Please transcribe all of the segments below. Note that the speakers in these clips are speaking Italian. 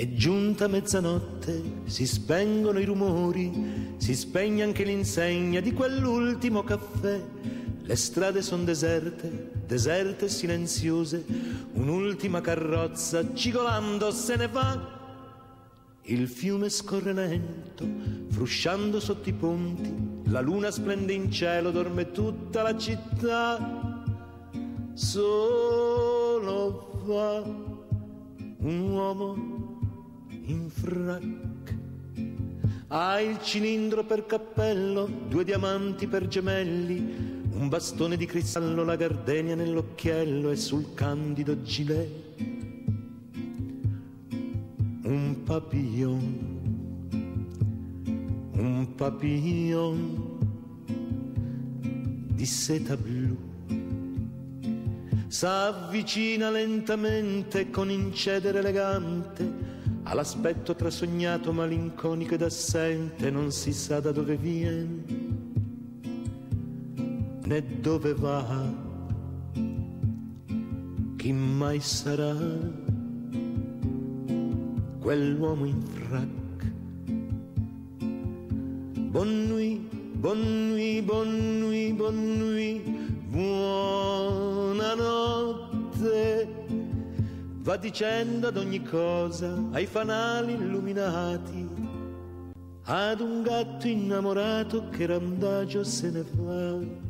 È giunta mezzanotte, si spengono i rumori, si spegne anche l'insegna di quell'ultimo caffè. Le strade sono deserte, deserte e silenziose, un'ultima carrozza cigolando se ne va. Il fiume scorre lento, frusciando sotto i ponti, la luna splende in cielo, dorme tutta la città. Solo va un uomo in frac. Ha il cilindro per cappello, due diamanti per gemelli, un bastone di cristallo, la gardenia nell'occhiello e sul candido gilet un papillon, un papillon di seta blu. S'avvicina lentamente con incedere elegante all'aspetto trasognato, malinconico ed assente, non si sa da dove viene né dove va, chi mai sarà quell'uomo in frac. Bon nuit, bon nuit, bon nuit, bon nuit, buonanotte va dicendo ad ogni cosa ai fanali illuminati. Ad un gatto innamorato che randagio se ne fa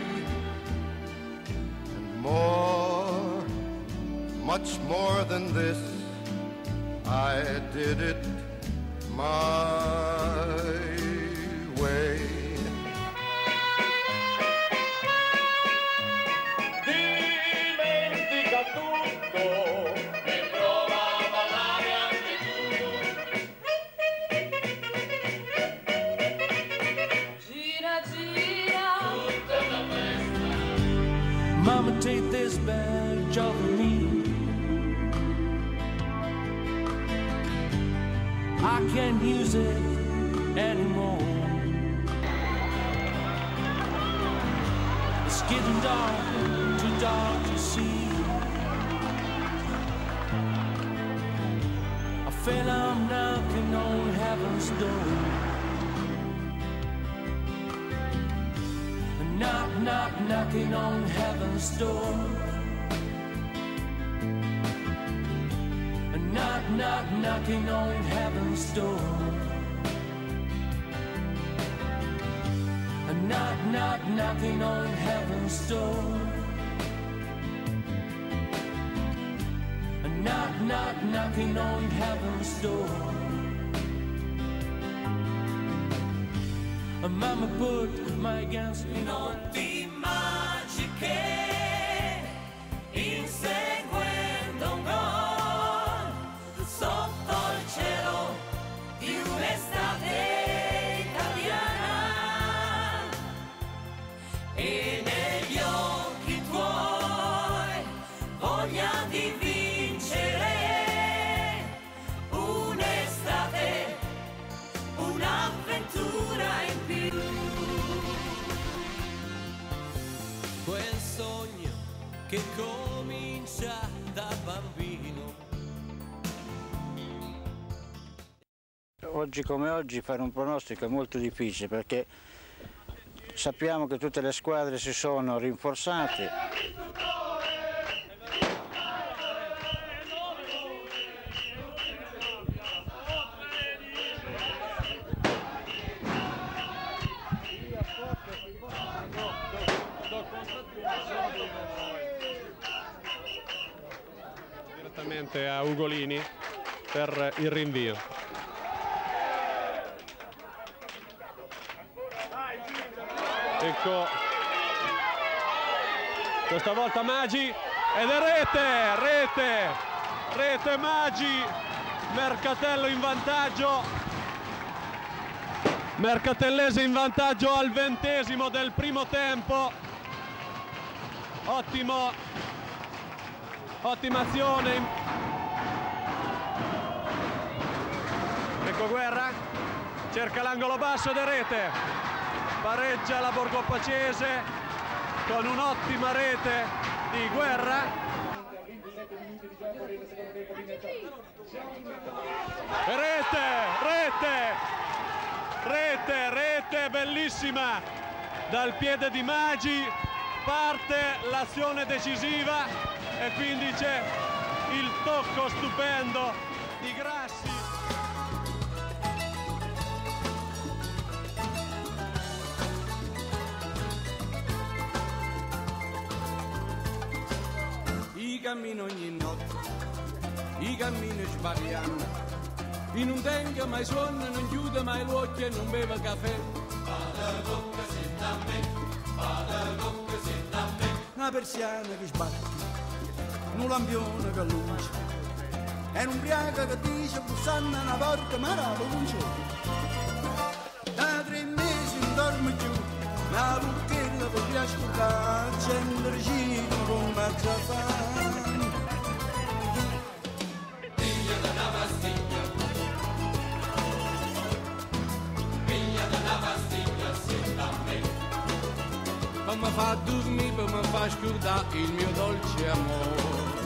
more, much more than this, I did it my way. It's getting dark, too dark to see. I feel I'm knocking on heaven's door. Knock, knock, knocking on heaven's door. Knock, knock, knocking on heaven's door. Knocking on heaven's door. Knock, knock, knocking on heaven's door. Mama put my against me. Notti magiche Oggi come oggi fare un pronostico è molto difficile perché sappiamo che tutte le squadre si sono rinforzate. direttamente a Ugolini per il rinvio. Ecco, questa volta Maggi ed è rete, rete, rete Maggi, Mercatello in vantaggio, Mercatellese in vantaggio al ventesimo del primo tempo, ottimo ottima azione ecco Guerra cerca l'angolo basso ed è rete pareggia la Borgo Pacese con un'ottima rete di Guerra rete rete rete rete bellissima dal piede di Maggi parte l'azione decisiva e quindi c'è il tocco stupendo di Grassi. Cammino ogni notte i cammini sbagliando. In un tempo mai suona, non chiude mai l'occhio e non beve caffè. Una persiana che sbatte, un lampione che luce, e un ubriaco che dice bussando una porta ma la luce. Da tre mesi non dormo più, la lucchetta potrebbe ascoltare, accendere giro con mezza fame. Fa dormire, per mi fa scordare il mio dolce amore.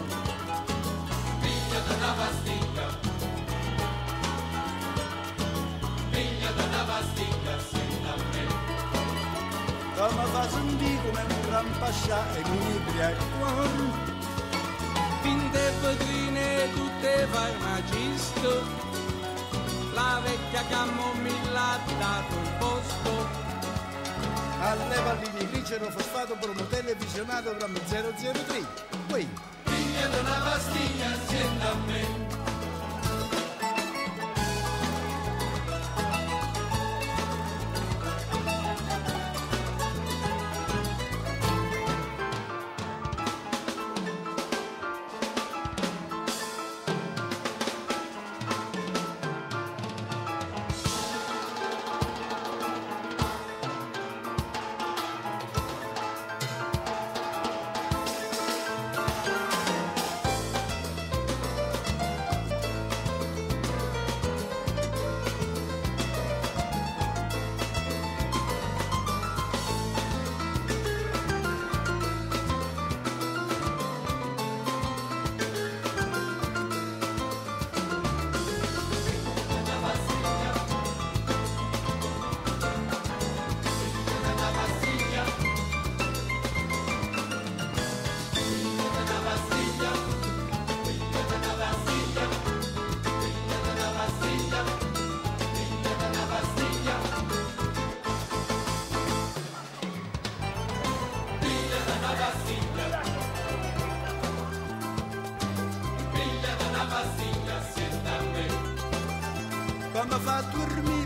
Per mi fa sentire come un gran pascià e mi ubriaco il cuore. Pinte vetrine tutte farmaciste, la vecchia camomilla ha dato il posto. Alle palline grigio fosfato promotelle visionato grammi 003. Qui. Figlia di una pastiglia insieme a me.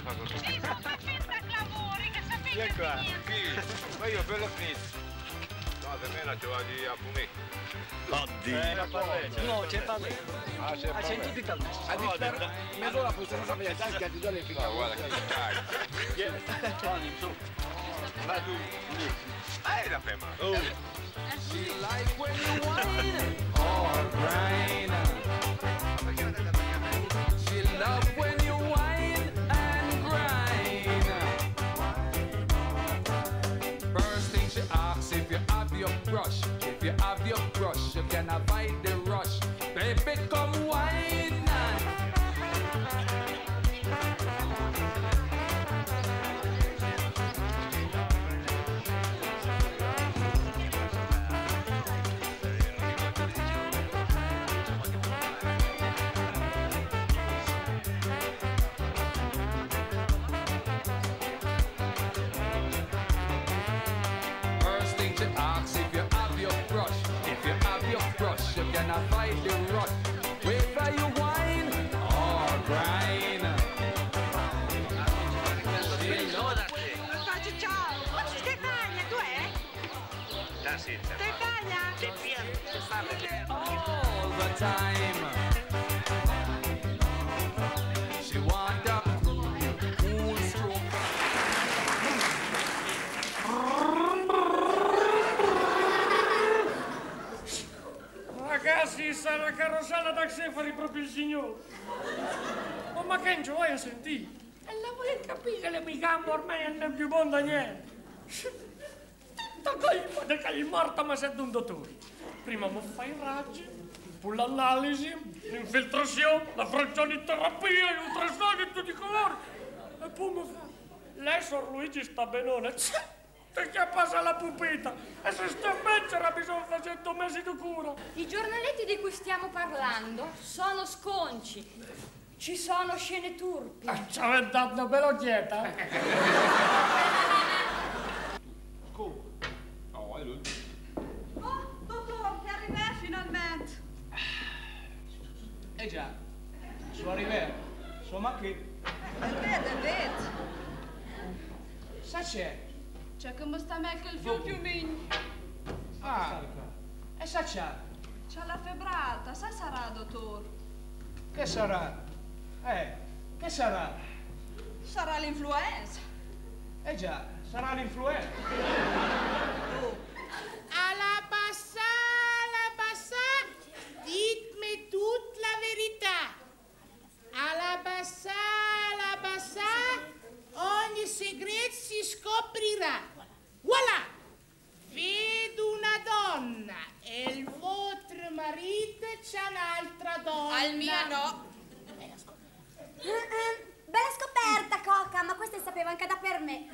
fa così? Sapete Vieni qua. Sì, ma io per la finita. No, per me la ce di a fumetto. Oddio. Eh, la. No, c'è parleggia. Ah, c'è Ah, c'è tutti talmente. A dispera- mezz'ora possono sapere che ti do le No, guarda che caghi. Tony, su. Ma tu, eh, la male. Oh. She like when you whine or grind. She love when cannot avoid the rush. baby. Come. Da sì, Stefania? all the time. She want a cool stroke. Ragazzi, sta una carrozzella da Xefari proprio il signore. Oh, ma che vuoi a sentire? E la vuoi capire le mie gambe ormai non è più buone da niente. Il che il morto mi sento un dottore. Prima mi fai i raggi, poi l'analisi, l'infiltrazione, la fraccioniterapia, l'ultrasuono e tutti i colori. E poi mi fa, lei, Sor Luigi, sta benone. Perché passa la pupita? E se sta bene c'era bisogno di 100 mesi di cura. I giornaletti di cui stiamo parlando sono sconci. Ci sono scene turpi. Ci avete dato una bella occhietta? Oh, è lui. Oh, dottor, che arriva finalmente. Eh già, sono arrivato. Insomma che... È vero, è vero. Sa c'è? C'è come sta meglio il fiume più migno. Ah, e sa c'è? C'ha la febbrata, sa sarà, dottor? Che sarà? Eh, che sarà? Sarà l'influenza. Eh già, sarà l'influenza. Alla bassa, alla bassa, ditemi tutta la verità. Alla bassa, alla bassa, ogni segreto si scoprirà. Voilà! Vedo una donna e il vostro marito c'è un'altra donna. Al mio no. Bella scoperta, Coca, ma questa sapeva anche da per me.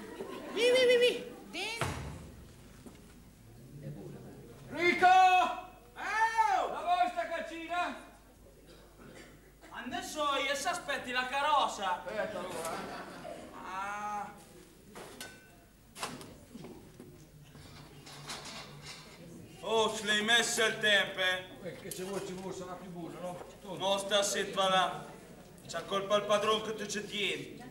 Vi, vi, vi, vi. Dentro. Rico! Oh! La vostra caccina? Adesso io si aspetti la carrozza. Aspetta allora. Ah. Oh, ce l'hai messa il tempo, eh? Eh, se vuoi ci vuoi sarà più buono, no? Tu. Non sta là. C'ha colpa il padrone che ti ci tieni.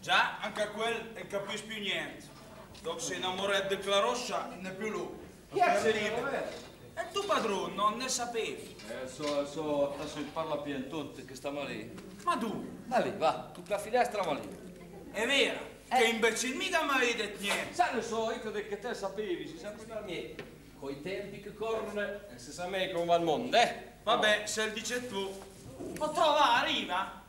Già, anche a quel non capisci più niente. Dopo si innamora di Claroscia, non è più lui. Chi è che. E tu padrone non ne sapevi. Eh, so, so, adesso parla piantonte che sta lì. Ma tu? Va lì, va, tu per la finestra va lì. È vero, che imbecille mica mi detto niente. Sai, lo so, io credo che te sapevi, si sa per me. Coi tempi che corrono, e si sa me come va il mondo, eh? Vabbè, se lo dici tu. Lo trova, arriva.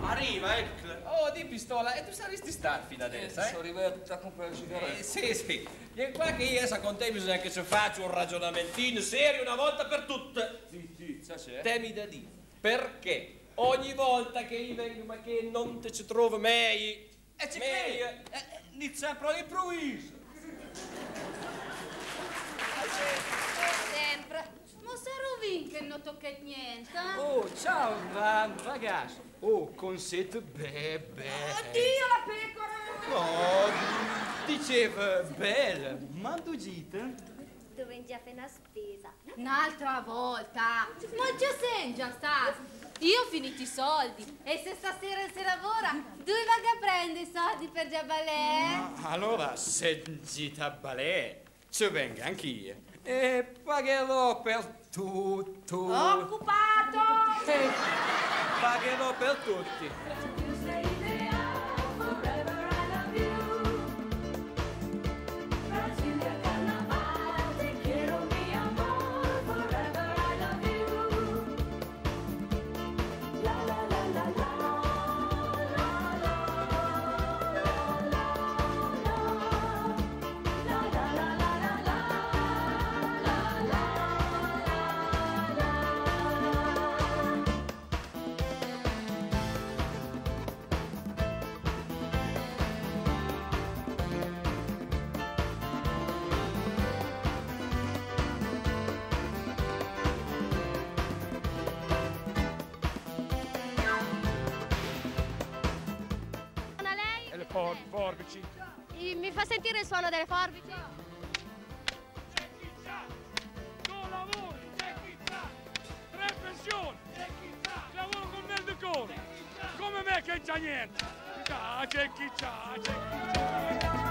Arriva, ecco. Oh, di pistola, e tu saresti star fino adesso, eh? Sono arrivato a comprare le sigarette. Eh, sì, sì. Vieni qua che io, sa con te, bisogna che ci faccia un ragionamentino serio una volta per tutte. Sì, sì, sa c'è. Temi da dire. Perché ogni volta che io vengo, ma che non te ci trovo mai... E ci credi? eh, inizia all'improvviso. Sempre. Ma se rovin che non tocca niente. eh? Oh, ciao, ragazzo. Oh, con sete bebe. Oddio la pecora! Oh, diceva bella. Ma tu gita? dove già appena spesa. Un'altra volta! Ma già sei già stato! Io ho finito i soldi e se stasera si lavora, dove va che prende i soldi per Giabalè? Allora, se gita balè, ci vengo anch'io. E pagherò per tutto. Occupato! Eh, pagherò per tutti. delle forbici. C'è chi sa, con lavoro, c'è chi sa, tre pensioni, c'è chi sa, lavoro con merdicone, come me che non c'ha niente. C'è chi sa, c'è chi sa.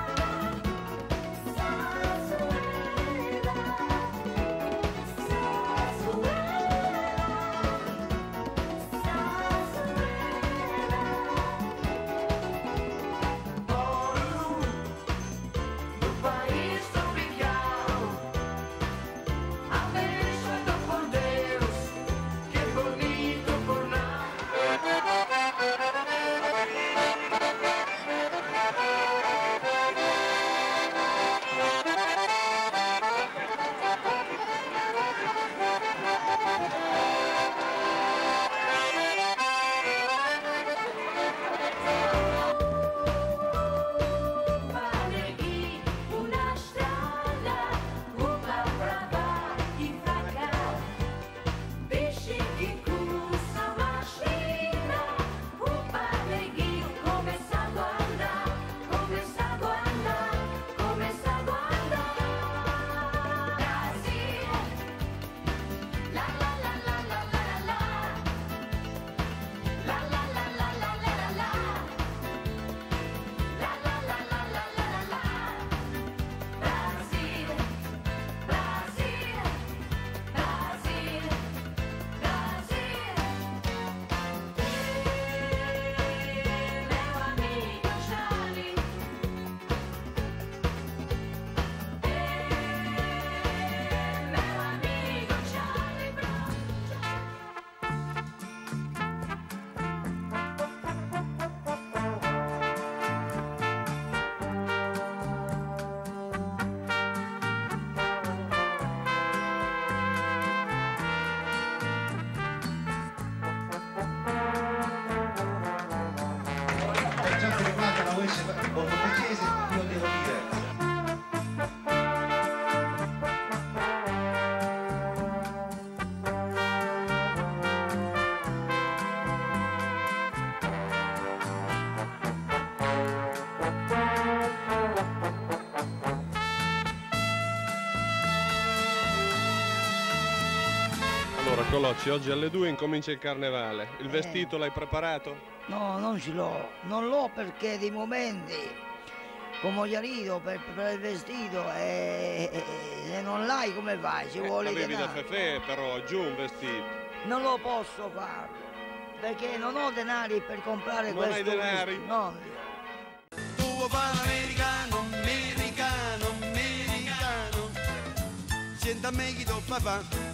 Allora, Colocci, oggi alle 2 incomincia il carnevale. Il vestito l'hai preparato? No, non ce l'ho, non l'ho perché dei momenti come Iarito per, per il vestito e, e- se non l'hai come fai? Ci Eh, vuole Avevi da denaro. Fefè, però, giù un vestito. Non lo posso farlo perché non ho denari per comprare Non questo hai denari? vestito. No, Tu vuoi fare americano, americano, americano. Senta a me chi tu papà.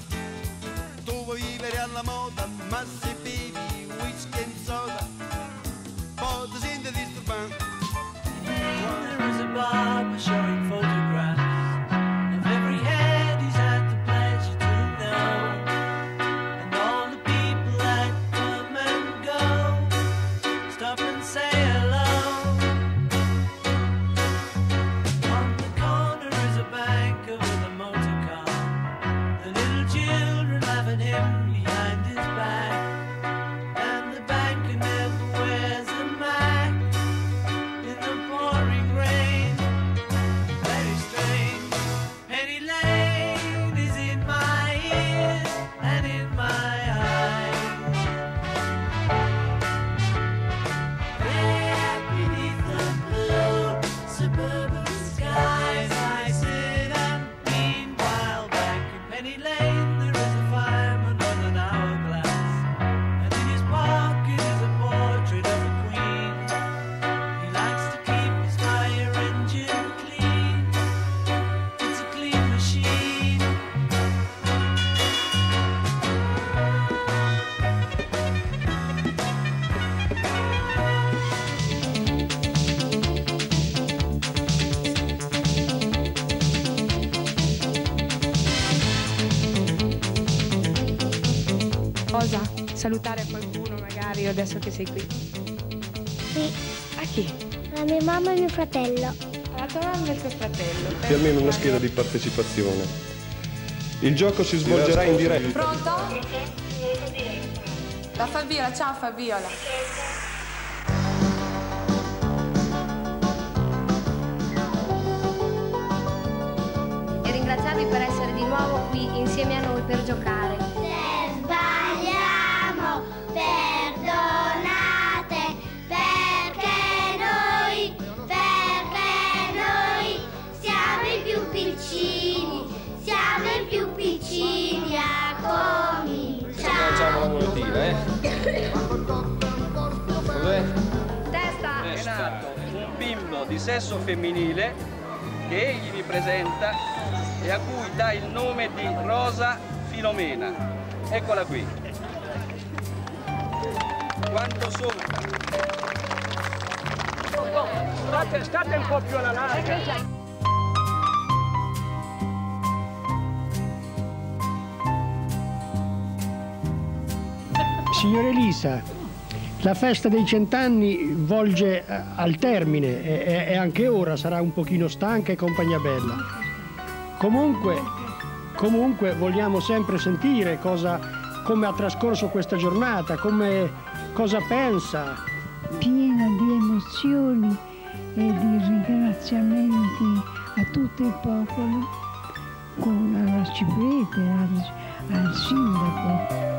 Vuoi vivere alla moda, ma se bevi whisky e soda, poi ti senti disturbato. There is a barber showing photographs salutare qualcuno magari adesso che sei qui. Sì, A chi? la mia mamma e mio fratello. Alla tua mamma e tuo fratello. Di almeno una scheda di partecipazione. Il gioco si svolgerà in diretta. Pronto? La Fabiola, ciao Fabiola. E ringraziarvi per essere di nuovo qui insieme a noi per giocare. Di sesso femminile che egli mi presenta e a cui dà il nome di Rosa Filomena. Eccola qui. Quanto sono? State, state un po' più alla larga. Signora Elisa, la festa dei cent'anni volge eh, al termine e, anche ora sarà un pochino stanca e compagnia bella. Comunque, comunque vogliamo sempre sentire cosa, come ha trascorso questa giornata, come, cosa pensa. piena di emozioni e di ringraziamenti a tutto il popolo, con alla Ciprete, al, al sindaco,